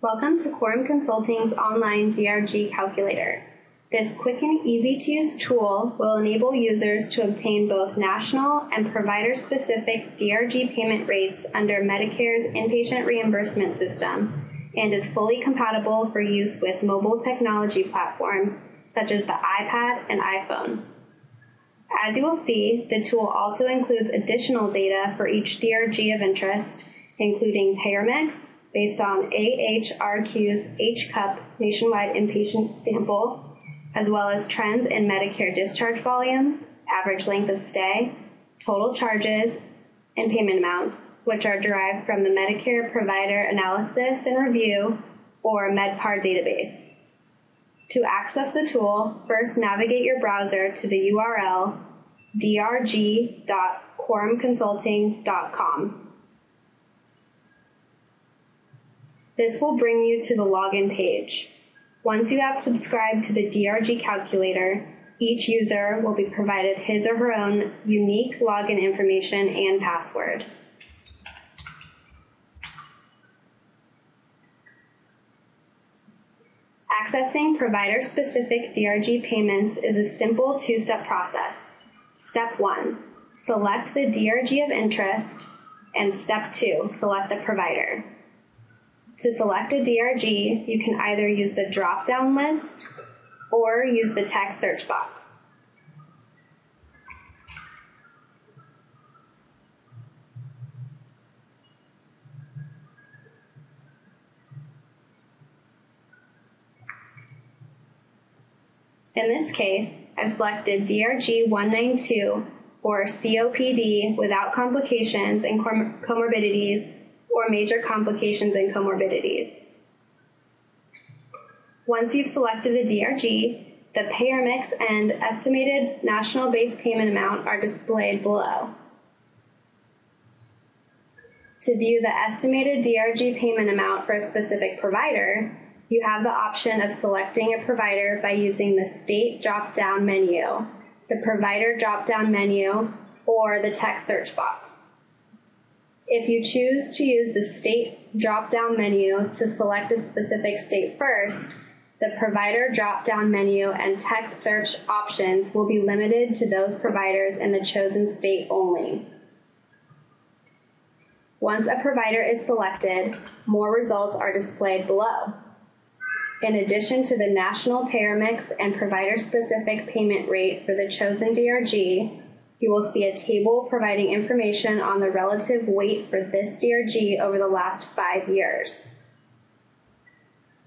Welcome to Quorum Consulting's online DRG calculator. This quick and easy to use tool will enable users to obtain both national and provider specific DRG payment rates under Medicare's inpatient reimbursement system and is fully compatible for use with mobile technology platforms such as the iPad and iPhone. As you will see, the tool also includes additional data for each DRG of interest, including payer mix, based on AHRQ's HCUP nationwide inpatient sample, as well as trends in Medicare discharge volume, average length of stay, total charges, and payment amounts, which are derived from the Medicare Provider Analysis and Review or MedPAR database. To access the tool, first navigate your browser to the URL drg.quorumconsulting.com. This will bring you to the login page. Once you have subscribed to the DRG calculator, each user will be provided his or her own unique login information and password. Accessing provider specific DRG payments is a simple two step process. Step 1 Select the DRG of interest, and step 2 Select the provider. To select a DRG, you can either use the drop down list or use the text search box. In this case, I've selected DRG 192 for COPD without complications and comorbidities or major complications and comorbidities. Once you've selected a DRG, the payer mix and estimated national base payment amount are displayed below. To view the estimated DRG payment amount for a specific provider, you have the option of selecting a provider by using the state drop down menu, the provider drop down menu, or the text search box. If you choose to use the state drop down menu to select a specific state first, the provider drop down menu and text search options will be limited to those providers in the chosen state only. Once a provider is selected, more results are displayed below. In addition to the national payer mix and provider specific payment rate for the chosen DRG, you will see a table providing information on the relative weight for this DRG over the last five years.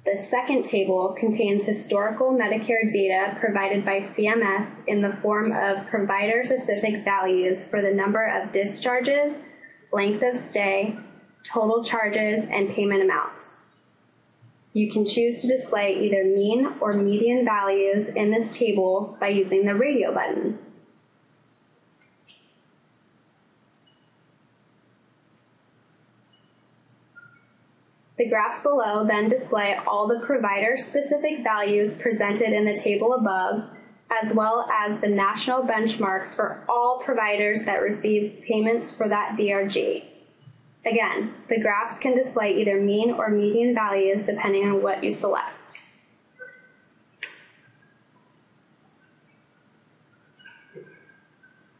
The second table contains historical Medicare data provided by CMS in the form of provider specific values for the number of discharges, length of stay, total charges, and payment amounts. You can choose to display either mean or median values in this table by using the radio button. Graphs below then display all the provider specific values presented in the table above, as well as the national benchmarks for all providers that receive payments for that DRG. Again, the graphs can display either mean or median values depending on what you select.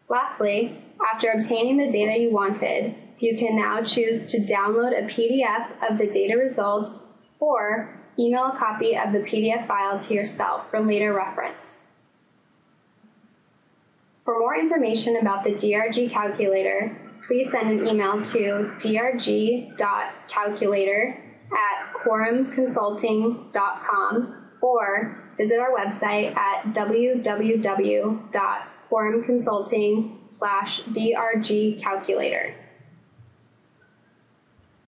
Lastly, after obtaining the data you wanted, you can now choose to download a PDF of the data results or email a copy of the PDF file to yourself for later reference. For more information about the DRG calculator, please send an email to drg.calculator at quorumconsulting.com or visit our website at www.quorumconsulting slash drgcalculator.